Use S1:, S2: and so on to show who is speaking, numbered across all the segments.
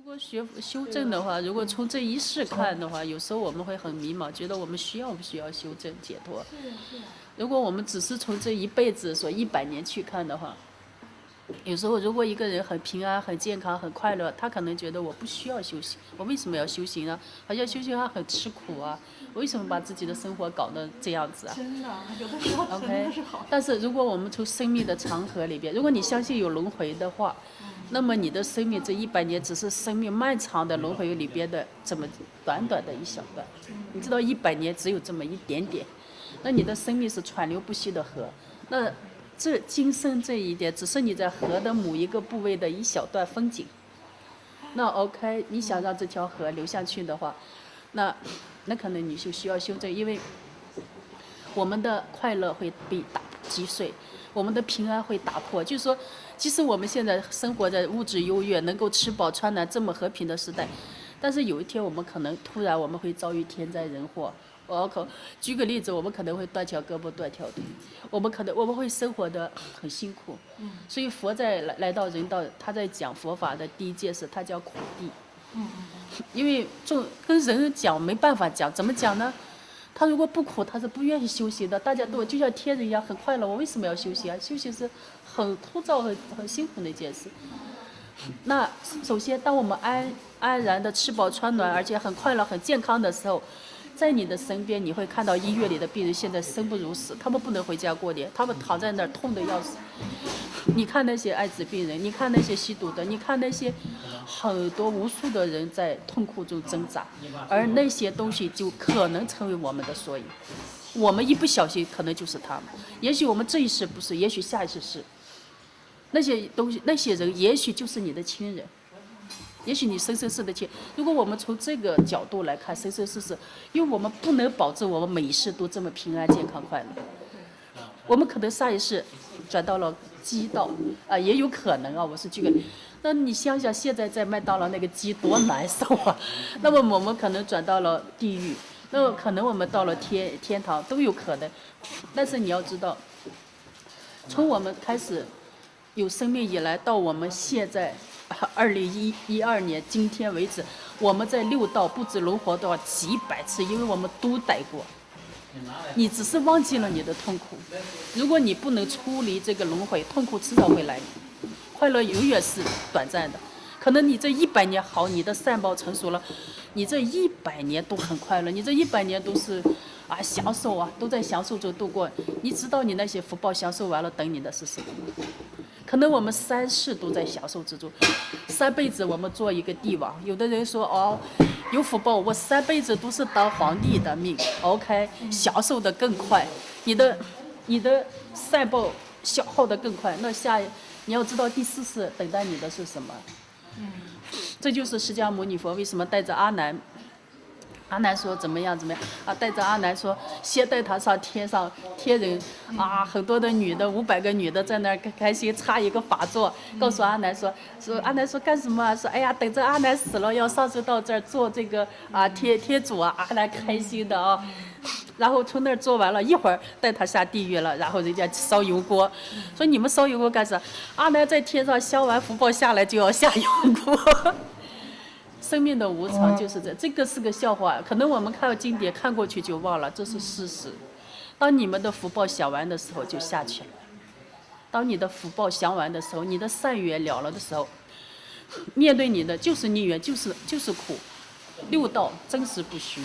S1: 如果学修正的话，如果从这一世看的话，有时候我们会很迷茫，觉得我们需要不需要修正解脱？如果我们只是从这一辈子说一百年去看的话，有时候如果一个人很平安、很健康、很快乐，他可能觉得我不需要修行，我为什么要修行呢？好像修行他很吃苦啊，为什么把自己的生活搞得这样子啊？
S2: 真的，有的时候真
S1: OK，
S2: 的是好。
S1: 但是如果我们从生命的长河里边，如果你相信有轮回的话，那么你的生命这一百年只是生命漫长的轮回里边的这么短短的一小段。你知道一百年只有这么一点点，那你的生命是川流不息的河，那这今生这一点只是你在河的某一个部位的一小段风景。那 OK，你想让这条河流下去的话，那那可能你就需要修正，因为我们的快乐会被打击碎，我们的平安会打破。就是说，即使我们现在生活在物质优越、能够吃饱穿暖这么和平的时代，但是有一天我们可能突然我们会遭遇天灾人祸。我可举个例子，我们可能会断条胳膊断条腿，我们可能我们会生活的很辛苦。所以佛在来来到人道，他在讲佛法的第一件事，他叫苦地。因为众跟人讲没办法讲，怎么讲呢？他如果不苦，他是不愿意修行的。大家都就像天人一样很快乐，我为什么要修行啊？修行是很枯燥、很很辛苦的一件事。那首先，当我们安安然的吃饱穿暖，而且很快乐、很健康的时候，在你的身边，你会看到医院里的病人现在生不如死，他们不能回家过年，他们躺在那儿痛得要死。你看那些艾滋病人，你看那些吸毒的，你看那些很多无数的人在痛苦中挣扎，而那些东西就可能成为我们的缩影。我们一不小心，可能就是他们。也许我们这一世不是，也许下一世是。那些东西，那些人，也许就是你的亲人，也许你生生世世的亲。如果我们从这个角度来看，生生世世，因为我们不能保证我们每一世都这么平安、健康、快乐。我们可能上一世转到了鸡道，啊，也有可能啊。我是这个，那你想想，现在在麦当劳那个鸡多难受啊。那么我们可能转到了地狱，那么可能我们到了天天堂都有可能。但是你要知道，从我们开始有生命以来，到我们现在二零一一二年今天为止，我们在六道不知轮回多少几百次，因为我们都待过。你只是忘记了你的痛苦。如果你不能出离这个轮回，痛苦迟早会来。快乐永远是短暂的。可能你这一百年好，你的善报成熟了，你这一百年都很快乐，你这一百年都是啊享受啊，都在享受中度过。你知道你那些福报享受完了，等你的是什么？可能我们三世都在享受之中，三辈子我们做一个帝王。有的人说哦，有福报，我三辈子都是当皇帝的命，OK，享受的更快，你的你的善报消耗的更快。那下你要知道第四次等待你的是什么？嗯这就是释迦牟尼佛为什么带着阿难。阿南说怎么样怎么样啊？带着阿南说，先带他上天上，天人啊，很多的女的，五百个女的在那儿开开心插一个法座，告诉阿南说，说阿南说干什么啊？说哎呀，等着阿南死了要上升到这儿做这个啊天天主啊，阿南开心的啊。然后从那儿做完了一会儿带他下地狱了，然后人家烧油锅，说你们烧油锅干啥？阿南在天上消完福报下来就要下油锅。生命的无常就是这，这个是个笑话。可能我们看到经典看过去就忘了，这是事实。当你们的福报享完的时候就下去了。当你的福报享完的时候，你的善缘了了的时候，面对你的就是逆缘，就是就是苦。六道真实不虚。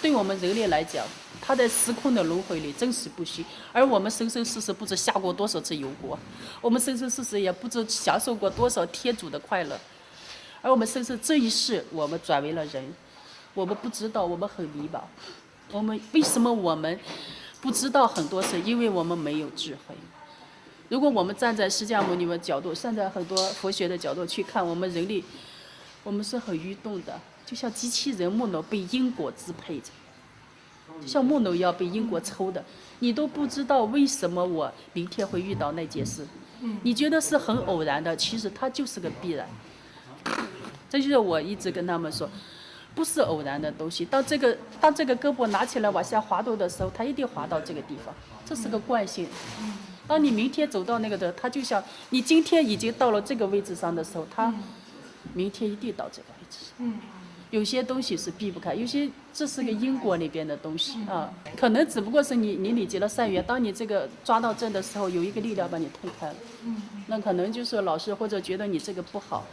S1: 对我们人类来讲，它在时空的轮回里真实不虚。而我们生生世世不知下过多少次油锅，我们生生世世也不知享受过多少天主的快乐。而我们生生这一世，我们转为了人，我们不知道，我们很迷茫。我们为什么我们不知道很多事？因为我们没有智慧。如果我们站在释迦牟尼的角度，站在很多佛学的角度去看，我们人类，我们是很愚钝的，就像机器人木偶被因果支配着，就像木偶一样被因果抽的，你都不知道为什么我明天会遇到那件事，你觉得是很偶然的，其实它就是个必然。这就是我一直跟他们说，不是偶然的东西。当这个当这个胳膊拿起来往下滑动的时候，它一定滑到这个地方，这是个惯性。当你明天走到那个的，它就像你今天已经到了这个位置上的时候，它明天一定到这个位置。
S2: 嗯
S1: 有些东西是避不开，有些这是个因果里边的东西啊，可能只不过是你你理解了善缘，当你这个抓到正的时候，有一个力量把你推开了，
S2: 嗯
S1: 那可能就是老师或者觉得你这个不好，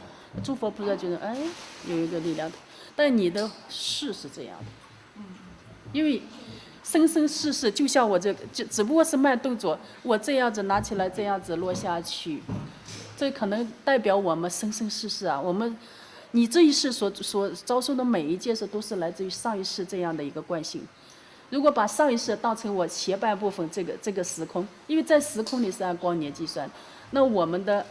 S1: 诸佛菩萨觉得哎有一个力量，但你的事是这样的，
S2: 嗯
S1: 因为生生世世就像我这个，就只不过是慢动作，我这样子拿起来，这样子落下去，这可能代表我们生生世世啊，我们。你这一世所所遭受的每一件事，都是来自于上一世这样的一个惯性。如果把上一世当成我前半部分这个这个时空，因为在时空里是按光年计算，那我们的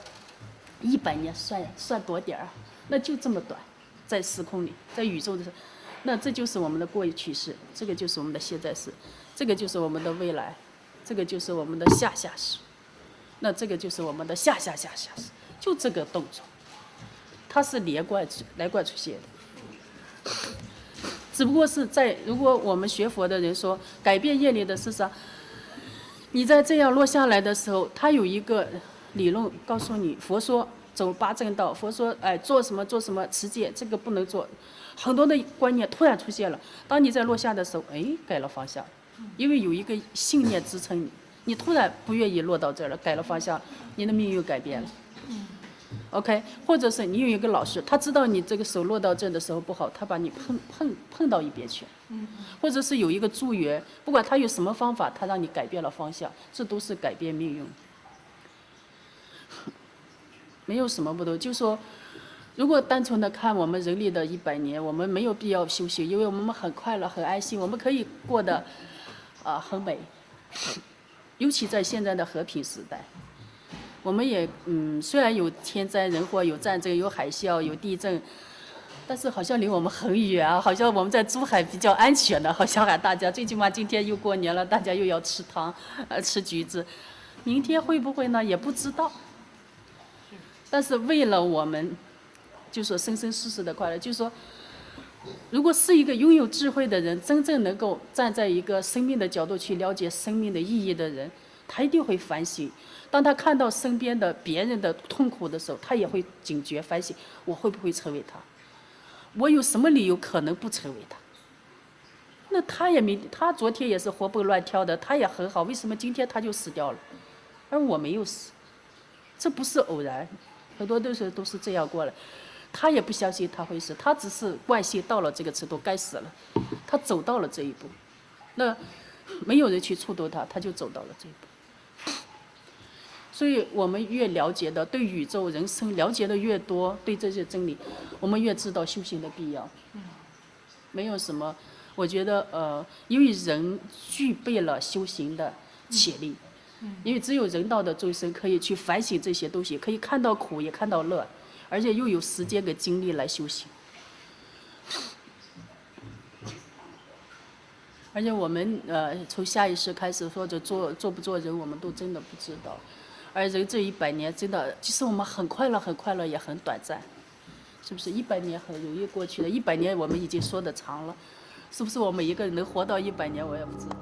S1: 一百年算算多点儿？那就这么短，在时空里，在宇宙的时候，那这就是我们的过去式，这个就是我们的现在式，这个就是我们的未来，这个就是我们的下下世，那这个就是我们的下下下下世，就这个动作。它是连贯连贯出现的，只不过是在如果我们学佛的人说改变业力的是啥？你在这样落下来的时候，他有一个理论告诉你，佛说走八正道，佛说哎做什么做什么持戒，这个不能做，很多的观念突然出现了。当你在落下的时候，哎改了方向，因为有一个信念支撑你，你突然不愿意落到这儿了，改了方向，你的命运改变了。OK，或者是你有一个老师，他知道你这个手落到这的时候不好，他把你碰碰碰到一边去，或者是有一个助缘，不管他有什么方法，他让你改变了方向，这都是改变命运。没有什么不都，就说，如果单纯的看我们人类的一百年，我们没有必要修行，因为我们很快乐、很安心，我们可以过得啊很美，尤其在现在的和平时代。我们也嗯，虽然有天灾人祸、有战争、有海啸、有地震，但是好像离我们很远啊，好像我们在珠海比较安全的，好像喊大家最起码今天又过年了，大家又要吃糖，呃，吃橘子，明天会不会呢？也不知道。但是为了我们，就说生生世世的快乐，就是说，如果是一个拥有智慧的人，真正能够站在一个生命的角度去了解生命的意义的人，他一定会反省。当他看到身边的别人的痛苦的时候，他也会警觉反省：我会不会成为他？我有什么理由可能不成为他？那他也没，他昨天也是活蹦乱跳的，他也很好，为什么今天他就死掉了？而我没有死，这不是偶然，很多都是都是这样过来。他也不相信他会死，他只是惯性到了这个程度，该死了，他走到了这一步。那没有人去触动他，他就走到了这一步。所以我们越了解的对宇宙人生了解的越多，对这些真理，我们越知道修行的必要。没有什么，我觉得呃，因为人具备了修行的潜力，因为只有人道的众生可以去反省这些东西，可以看到苦也看到乐，而且又有时间跟精力来修行。而且我们呃，从下一世开始，或者做做不做人，我们都真的不知道。而人这一百年，真的，其实我们很快乐，很快乐，也很短暂，是不是？一百年很容易过去的，一百年我们已经说的长了，是不是？我们一个人能活到一百年，我也不知道。